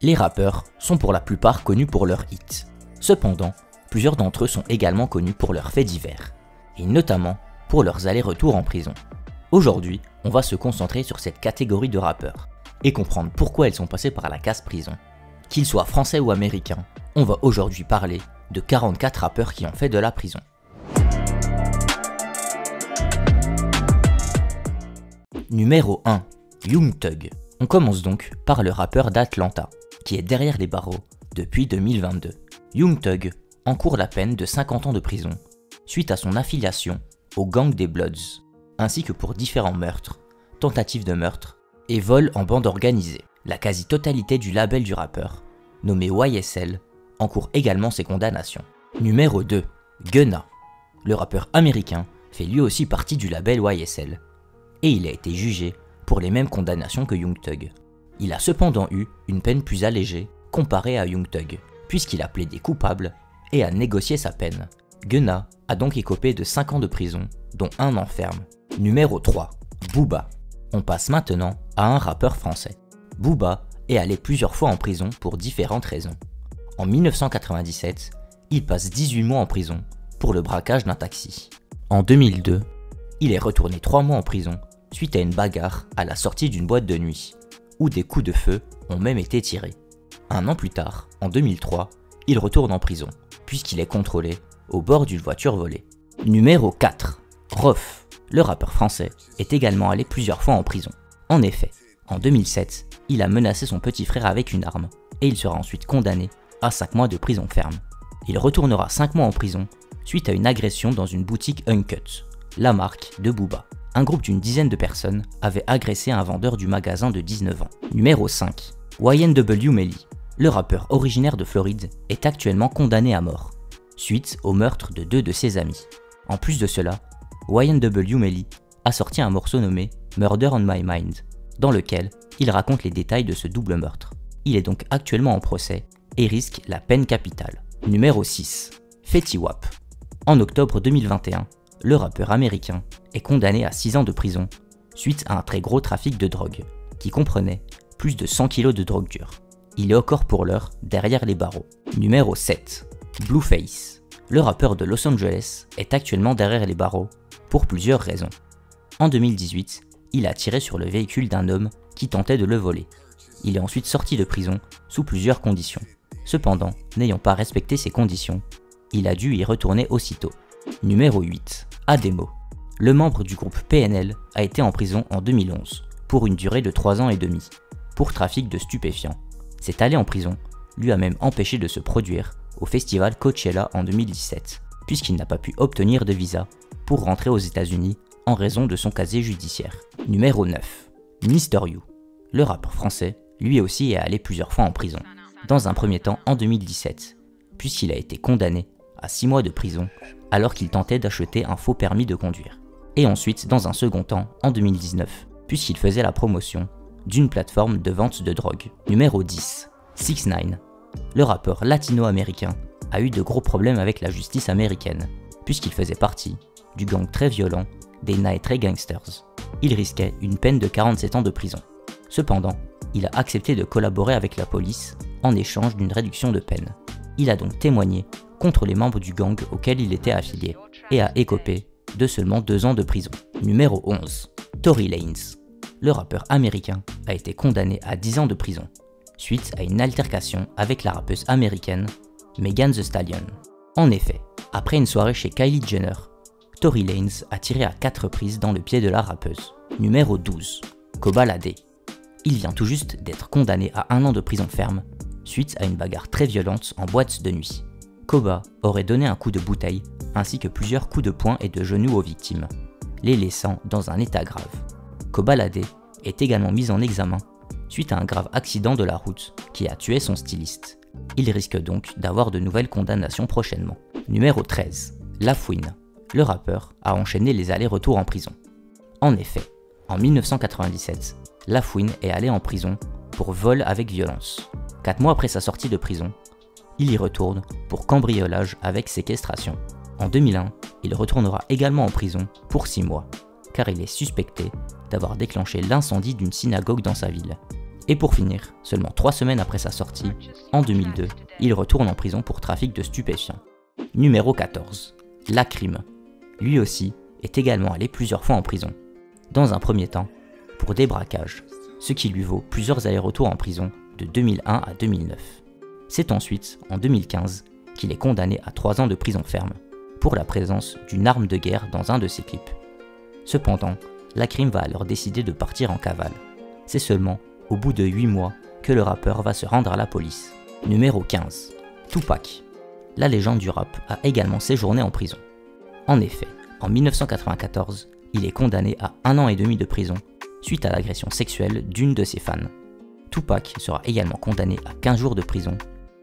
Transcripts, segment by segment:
Les rappeurs sont pour la plupart connus pour leurs hits. Cependant, plusieurs d'entre eux sont également connus pour leurs faits divers, et notamment pour leurs allers-retours en prison. Aujourd'hui, on va se concentrer sur cette catégorie de rappeurs, et comprendre pourquoi ils sont passés par la casse prison. Qu'ils soient français ou américains, on va aujourd'hui parler de 44 rappeurs qui ont fait de la prison. Numéro 1. Young Thug. On commence donc par le rappeur d'Atlanta, est derrière les barreaux depuis 2022. Young Thug encourt la peine de 50 ans de prison suite à son affiliation au gang des Bloods, ainsi que pour différents meurtres, tentatives de meurtre et vols en bande organisée. La quasi-totalité du label du rappeur, nommé YSL, encourt également ses condamnations. Numéro 2. Gunna. Le rappeur américain fait lui aussi partie du label YSL, et il a été jugé pour les mêmes condamnations que Young Thug. Il a cependant eu une peine plus allégée comparée à Young Thug, puisqu'il a plaidé coupable et a négocié sa peine. Gunna a donc écopé de 5 ans de prison, dont un an ferme. Numéro 3. Booba. On passe maintenant à un rappeur français. Booba est allé plusieurs fois en prison pour différentes raisons. En 1997, il passe 18 mois en prison pour le braquage d'un taxi. En 2002, il est retourné 3 mois en prison suite à une bagarre à la sortie d'une boîte de nuit où des coups de feu ont même été tirés. Un an plus tard, en 2003, il retourne en prison, puisqu'il est contrôlé au bord d'une voiture volée. Numéro 4. Rof, le rappeur français, est également allé plusieurs fois en prison. En effet, en 2007, il a menacé son petit frère avec une arme, et il sera ensuite condamné à 5 mois de prison ferme. Il retournera 5 mois en prison suite à une agression dans une boutique Uncut, la marque de Booba un groupe d'une dizaine de personnes avait agressé un vendeur du magasin de 19 ans. Numéro 5. YNW Melly. Le rappeur originaire de Floride est actuellement condamné à mort, suite au meurtre de deux de ses amis. En plus de cela, YNW Melly a sorti un morceau nommé Murder on My Mind, dans lequel il raconte les détails de ce double meurtre. Il est donc actuellement en procès et risque la peine capitale. Numéro 6. Fetty Wap. En octobre 2021, le rappeur américain est condamné à 6 ans de prison suite à un très gros trafic de drogue, qui comprenait plus de 100 kg de drogue dure. Il est encore pour l'heure derrière les barreaux. Numéro 7. Blueface. Le rappeur de Los Angeles est actuellement derrière les barreaux pour plusieurs raisons. En 2018, il a tiré sur le véhicule d'un homme qui tentait de le voler. Il est ensuite sorti de prison sous plusieurs conditions. Cependant, n'ayant pas respecté ces conditions, il a dû y retourner aussitôt. Numéro 8. Ademo. Le membre du groupe PNL a été en prison en 2011, pour une durée de 3 ans et demi, pour trafic de stupéfiants. Cette allée en prison lui a même empêché de se produire au festival Coachella en 2017, puisqu'il n'a pas pu obtenir de visa pour rentrer aux États-Unis en raison de son casier judiciaire. Numéro 9. Mister You. Le rappeur français, lui aussi, est allé plusieurs fois en prison. Dans un premier temps en 2017, puisqu'il a été condamné à 6 mois de prison alors qu'il tentait d'acheter un faux permis de conduire. Et ensuite, dans un second temps, en 2019, puisqu'il faisait la promotion d'une plateforme de vente de drogue. Numéro 10. 6 9 Le rappeur latino-américain a eu de gros problèmes avec la justice américaine, puisqu'il faisait partie du gang très violent des Night Ray Gangsters. Il risquait une peine de 47 ans de prison. Cependant, il a accepté de collaborer avec la police en échange d'une réduction de peine. Il a donc témoigné contre les membres du gang auquel il était affilié et a écopé de seulement deux ans de prison. Numéro 11. Tory Lanez. Le rappeur américain a été condamné à 10 ans de prison suite à une altercation avec la rappeuse américaine Megan Thee Stallion. En effet, après une soirée chez Kylie Jenner, Tory Lanez a tiré à 4 reprises dans le pied de la rappeuse. Numéro 12. Kobalade. Il vient tout juste d'être condamné à un an de prison ferme suite à une bagarre très violente en boîte de nuit. Koba aurait donné un coup de bouteille ainsi que plusieurs coups de poing et de genoux aux victimes, les laissant dans un état grave. Koba Lade est également mis en examen suite à un grave accident de la route qui a tué son styliste. Il risque donc d'avoir de nouvelles condamnations prochainement. Numéro 13. Lafouine. Le rappeur a enchaîné les allers-retours en prison. En effet, en 1997, Lafouine est allé en prison pour vol avec violence. Quatre mois après sa sortie de prison, il y retourne pour cambriolage avec séquestration. En 2001, il retournera également en prison pour 6 mois, car il est suspecté d'avoir déclenché l'incendie d'une synagogue dans sa ville. Et pour finir, seulement 3 semaines après sa sortie, en 2002, il retourne en prison pour trafic de stupéfiants. Numéro 14. La crime. Lui aussi est également allé plusieurs fois en prison. Dans un premier temps, pour débraquage, ce qui lui vaut plusieurs allers-retours en prison de 2001 à 2009. C'est ensuite, en 2015, qu'il est condamné à 3 ans de prison ferme pour la présence d'une arme de guerre dans un de ses clips. Cependant, la crime va alors décider de partir en cavale. C'est seulement au bout de 8 mois que le rappeur va se rendre à la police. Numéro 15. Tupac. La légende du rap a également séjourné en prison. En effet, en 1994, il est condamné à un an et demi de prison suite à l'agression sexuelle d'une de ses fans. Tupac sera également condamné à 15 jours de prison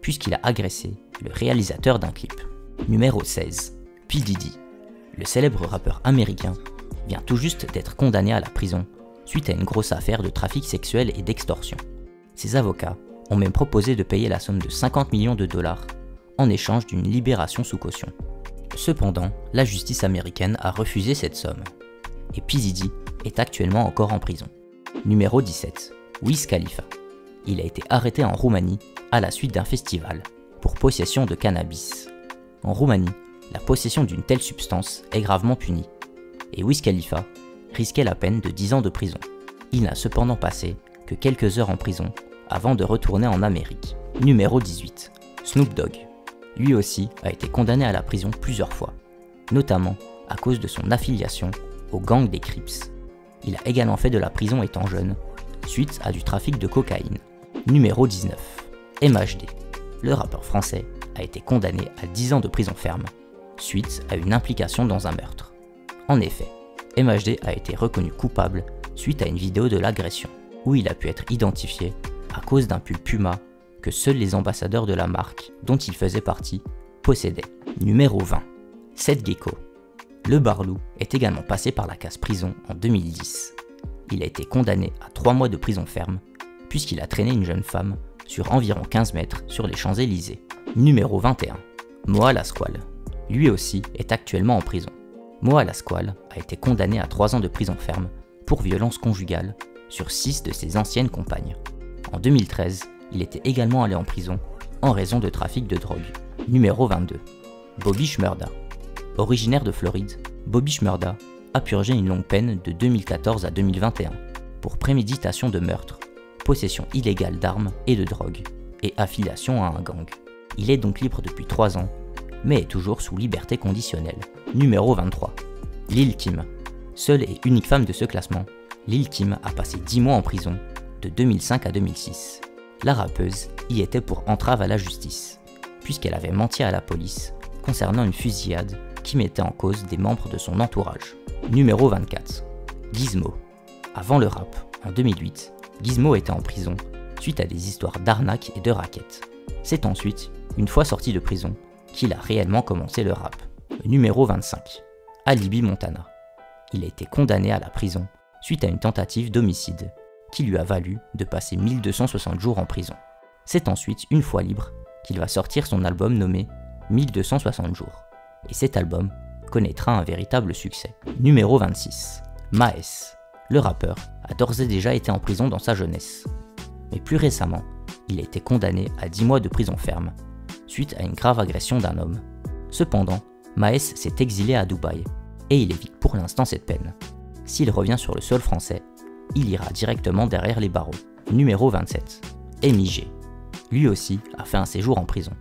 puisqu'il a agressé le réalisateur d'un clip. Numéro 16. P. Le célèbre rappeur américain vient tout juste d'être condamné à la prison suite à une grosse affaire de trafic sexuel et d'extorsion. Ses avocats ont même proposé de payer la somme de 50 millions de dollars en échange d'une libération sous caution. Cependant, la justice américaine a refusé cette somme, et P. Est actuellement encore en prison. Numéro 17. Wiz Khalifa. Il a été arrêté en Roumanie à la suite d'un festival pour possession de cannabis. En Roumanie, la possession d'une telle substance est gravement punie, et Wiz Khalifa risquait la peine de 10 ans de prison. Il n'a cependant passé que quelques heures en prison avant de retourner en Amérique. Numéro 18. Snoop Dogg. Lui aussi a été condamné à la prison plusieurs fois, notamment à cause de son affiliation au gang des Crips. Il a également fait de la prison étant jeune, suite à du trafic de cocaïne. Numéro 19. MHD. Le rappeur français a été condamné à 10 ans de prison ferme, suite à une implication dans un meurtre. En effet, MHD a été reconnu coupable suite à une vidéo de l'agression, où il a pu être identifié à cause d'un pull Puma que seuls les ambassadeurs de la marque dont il faisait partie possédaient. Numéro 20. Seth Gecko. Le Barlou est également passé par la case prison en 2010. Il a été condamné à 3 mois de prison ferme, puisqu'il a traîné une jeune femme sur environ 15 mètres sur les Champs-Élysées. Numéro 21. Moa Lasquale. Lui aussi est actuellement en prison. Moa Lasquale a été condamné à 3 ans de prison ferme pour violence conjugale sur 6 de ses anciennes compagnes. En 2013, il était également allé en prison en raison de trafic de drogue. Numéro 22. Bobby Schmurda. Originaire de Floride, Bobby Schmurda a purgé une longue peine de 2014 à 2021 pour préméditation de meurtre, possession illégale d'armes et de drogue, et affiliation à un gang. Il est donc libre depuis 3 ans, mais est toujours sous liberté conditionnelle. Numéro 23. Lil Kim. Seule et unique femme de ce classement, Lil Kim a passé 10 mois en prison de 2005 à 2006. La rappeuse y était pour entrave à la justice, puisqu'elle avait menti à la police concernant une fusillade qui mettait en cause des membres de son entourage. Numéro 24. Gizmo. Avant le rap, en 2008, Gizmo était en prison suite à des histoires d'arnaques et de raquettes. C'est ensuite, une fois sorti de prison, qu'il a réellement commencé le rap. Numéro 25. Alibi Montana. Il a été condamné à la prison suite à une tentative d'homicide qui lui a valu de passer 1260 jours en prison. C'est ensuite, une fois libre, qu'il va sortir son album nommé 1260 jours. Et cet album connaîtra un véritable succès. Numéro 26. Maes. Le rappeur a d'ores et déjà été en prison dans sa jeunesse. Mais plus récemment, il a été condamné à 10 mois de prison ferme, suite à une grave agression d'un homme. Cependant, Maes s'est exilé à Dubaï, et il évite pour l'instant cette peine. S'il revient sur le sol français, il ira directement derrière les barreaux. Numéro 27. Emigé. Lui aussi a fait un séjour en prison.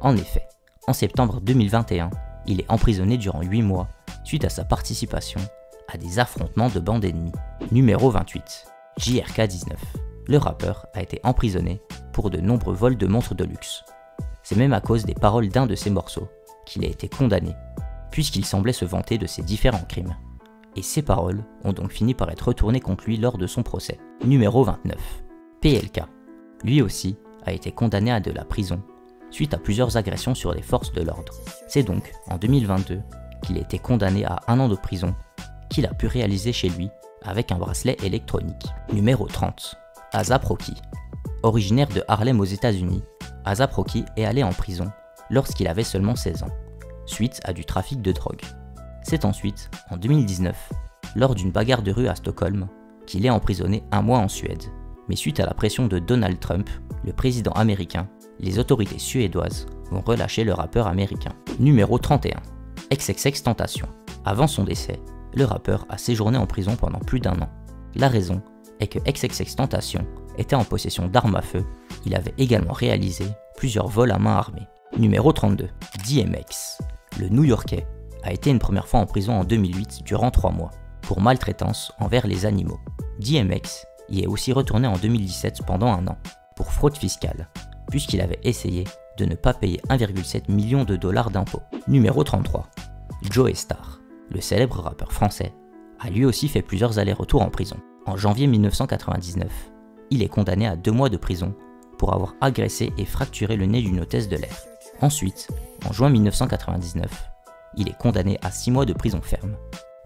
En effet, en septembre 2021, il est emprisonné durant 8 mois suite à sa participation à des affrontements de bandes ennemies. Numéro 28. JRK 19. Le rappeur a été emprisonné pour de nombreux vols de montres de luxe. C'est même à cause des paroles d'un de ses morceaux qu'il a été condamné, puisqu'il semblait se vanter de ses différents crimes et ses paroles ont donc fini par être retournées contre lui lors de son procès. Numéro 29. PLK. Lui aussi a été condamné à de la prison suite à plusieurs agressions sur les forces de l'ordre. C'est donc en 2022 qu'il a été condamné à un an de prison qu'il a pu réaliser chez lui avec un bracelet électronique. Numéro 30. Azap Rocky. Originaire de Harlem aux États-Unis, Azap Rocky est allé en prison lorsqu'il avait seulement 16 ans, suite à du trafic de drogue. C'est ensuite, en 2019, lors d'une bagarre de rue à Stockholm, qu'il est emprisonné un mois en Suède. Mais suite à la pression de Donald Trump, le président américain, les autorités suédoises vont relâcher le rappeur américain. Numéro 31. XXX Tentation. Avant son décès, le rappeur a séjourné en prison pendant plus d'un an. La raison est que XXX Tentation était en possession d'armes à feu. Il avait également réalisé plusieurs vols à main armée. Numéro 32. DMX. Le New-Yorkais a été une première fois en prison en 2008 durant 3 mois pour maltraitance envers les animaux. DMX y est aussi retourné en 2017 pendant un an pour fraude fiscale, puisqu'il avait essayé de ne pas payer 1,7 million de dollars d'impôts. Numéro 33. Joe Star, le célèbre rappeur français, a lui aussi fait plusieurs allers-retours en prison. En janvier 1999, il est condamné à deux mois de prison pour avoir agressé et fracturé le nez d'une hôtesse de l'air. Ensuite, en juin 1999, il est condamné à 6 mois de prison ferme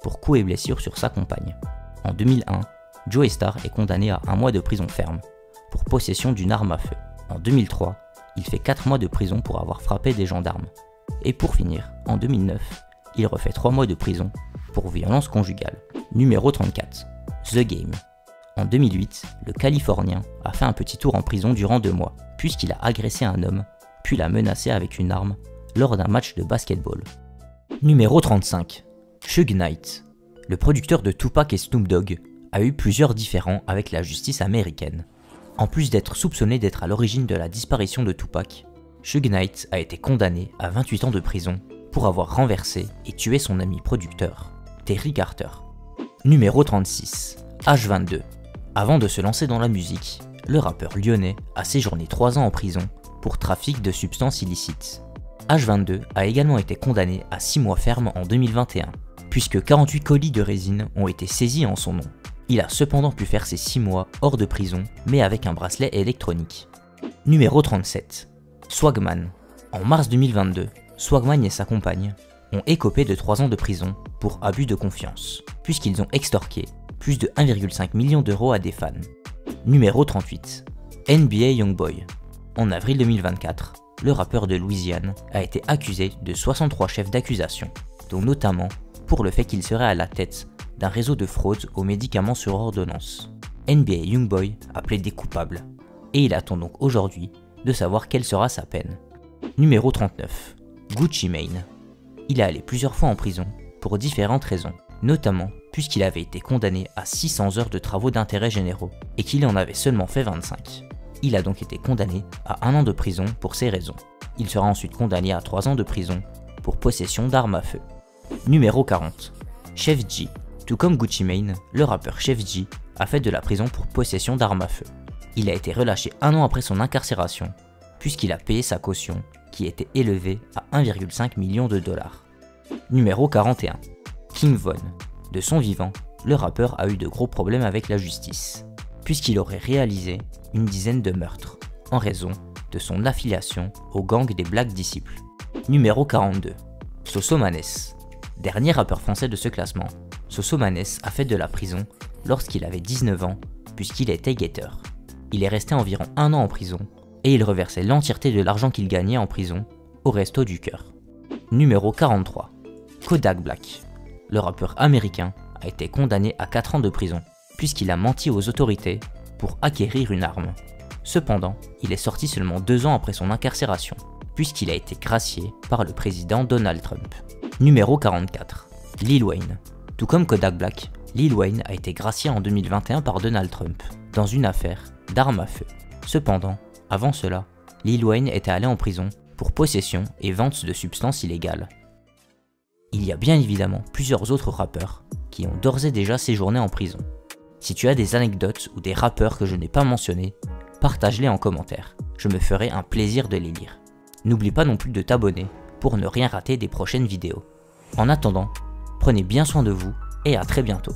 pour coups et blessures sur sa compagne. En 2001, Joe Star est condamné à un mois de prison ferme pour possession d'une arme à feu. En 2003, il fait 4 mois de prison pour avoir frappé des gendarmes. Et pour finir, en 2009, il refait 3 mois de prison pour violence conjugale. Numéro 34. The Game. En 2008, le Californien a fait un petit tour en prison durant 2 mois, puisqu'il a agressé un homme, puis l'a menacé avec une arme lors d'un match de basketball. Numéro 35. Suge Knight. Le producteur de Tupac et Snoop Dogg a eu plusieurs différends avec la justice américaine. En plus d'être soupçonné d'être à l'origine de la disparition de Tupac, Suge Knight a été condamné à 28 ans de prison pour avoir renversé et tué son ami producteur, Terry Carter. Numéro 36. H22. Avant de se lancer dans la musique, le rappeur lyonnais a séjourné 3 ans en prison pour trafic de substances illicites. H22 a également été condamné à 6 mois ferme en 2021, puisque 48 colis de résine ont été saisis en son nom. Il a cependant pu faire ses 6 mois hors de prison, mais avec un bracelet électronique. Numéro 37. Swagman. En mars 2022, Swagman et sa compagne ont écopé de 3 ans de prison pour abus de confiance, puisqu'ils ont extorqué plus de 1,5 million d'euros à des fans. Numéro 38. NBA Youngboy. En avril 2024, le rappeur de Louisiane, a été accusé de 63 chefs d'accusation, dont notamment pour le fait qu'il serait à la tête d'un réseau de fraude aux médicaments sur ordonnance. NBA Youngboy a plaidé coupable, et il attend donc aujourd'hui de savoir quelle sera sa peine. Numéro 39. Gucci Mane. Il est allé plusieurs fois en prison pour différentes raisons, notamment puisqu'il avait été condamné à 600 heures de travaux d'intérêt généraux et qu'il en avait seulement fait 25. Il a donc été condamné à un an de prison pour ces raisons. Il sera ensuite condamné à 3 ans de prison pour possession d'armes à feu. Numéro 40. Chef G. Tout comme Gucci Mane, le rappeur Chef G a fait de la prison pour possession d'armes à feu. Il a été relâché un an après son incarcération, puisqu'il a payé sa caution, qui était élevée à 1,5 million de dollars. Numéro 41. King Von. De son vivant, le rappeur a eu de gros problèmes avec la justice puisqu'il aurait réalisé une dizaine de meurtres, en raison de son affiliation au gang des Black Disciples. Numéro 42. Sosomanes. Dernier rappeur français de ce classement, Sosomanes a fait de la prison lorsqu'il avait 19 ans, puisqu'il était guetteur. Il est resté environ un an en prison, et il reversait l'entièreté de l'argent qu'il gagnait en prison au resto du cœur. Numéro 43. Kodak Black. Le rappeur américain a été condamné à 4 ans de prison puisqu'il a menti aux autorités pour acquérir une arme. Cependant, il est sorti seulement deux ans après son incarcération, puisqu'il a été gracié par le président Donald Trump. Numéro 44. Lil Wayne. Tout comme Kodak Black, Lil Wayne a été gracié en 2021 par Donald Trump, dans une affaire d'armes à feu. Cependant, avant cela, Lil Wayne était allé en prison pour possession et vente de substances illégales. Il y a bien évidemment plusieurs autres rappeurs qui ont d'ores et déjà séjourné en prison. Si tu as des anecdotes ou des rappeurs que je n'ai pas mentionnés, partage-les en commentaire. Je me ferai un plaisir de les lire. N'oublie pas non plus de t'abonner pour ne rien rater des prochaines vidéos. En attendant, prenez bien soin de vous et à très bientôt.